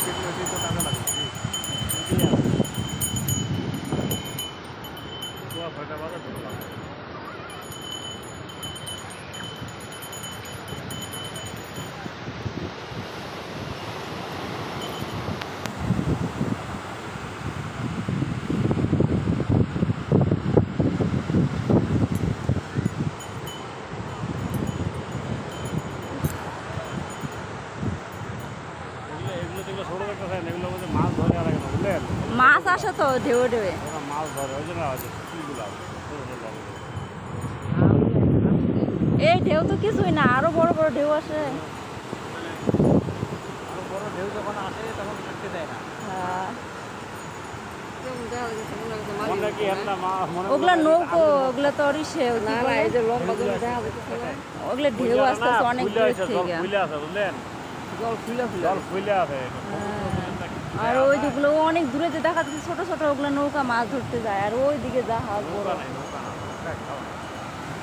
Market में तो ताज़ा মাছ আসে তো ঢেউ ঢেউয়ে মাছ ধরে ওই জন্য। এই ঢেউ তো কিছুই না আরও বড় বড় ঢেউ আসে। আরও বড় ঢেউ যখন আসে তখন থাকতে দেয় না। হ্যাঁ। মনে কি একটা মা- মনে ওগুলা নৌকো ওগুলা তো রিসে ওগুলা ঢেউ অনেক ফুলে দূর থেকে। ফুলে আছে, বুঝলেন? জল ফুলে ফুলে জল ফুলে আছে। আর ওই যেগুলো অনেক দূরে যে দেখা যাচ্ছে ছোট ছোট ওগুলো নৌকা মাছ ধরতে যায় আর ওই দিকে জাহাজ বড়।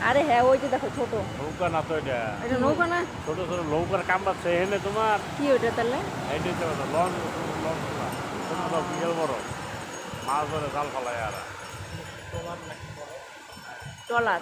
আরে হ্যাঁ ওই যে দেখো ছোট। নৌকা না তো এটা। এটা নৌকা না? ছোট ছোট নৌকার কাম পাচ্ছে এখানে তোমার। কি ওটা তাহলে? এইটাই তো লঞ্চ লঞ্চগুলা। ছোট ছোট বড়। মাছ ধরে জাল ফেলায় আর। ট্রলার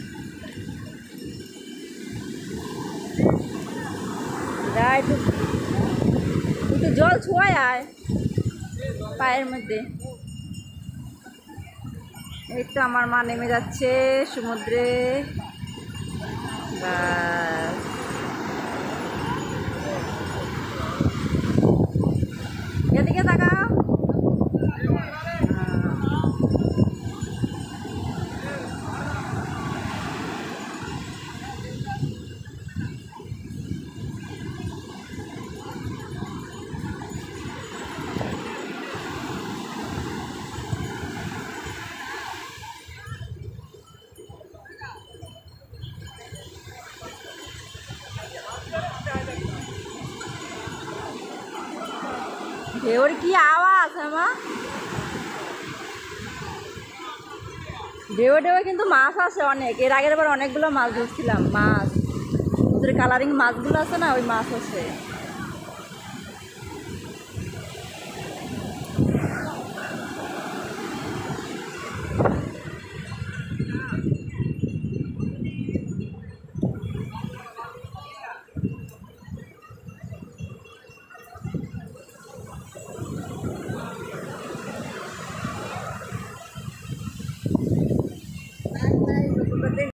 একটু একটু জল ছোঁয়ায় আয় পায়ের মধ্যে। এই তো আমার মা নেমে যাচ্ছে সমুদ্রে। ব্যাস ঢেউর কি আওয়াজ আমার ঢেউ ঢেউ কিন্তু মাছ আছে অনেক। এর আগের বার অনেকগুলো মাছ ধরছিলাম, মাছ। ওদের কালারিং মাছগুলো আছে না, ওই মাছ আছে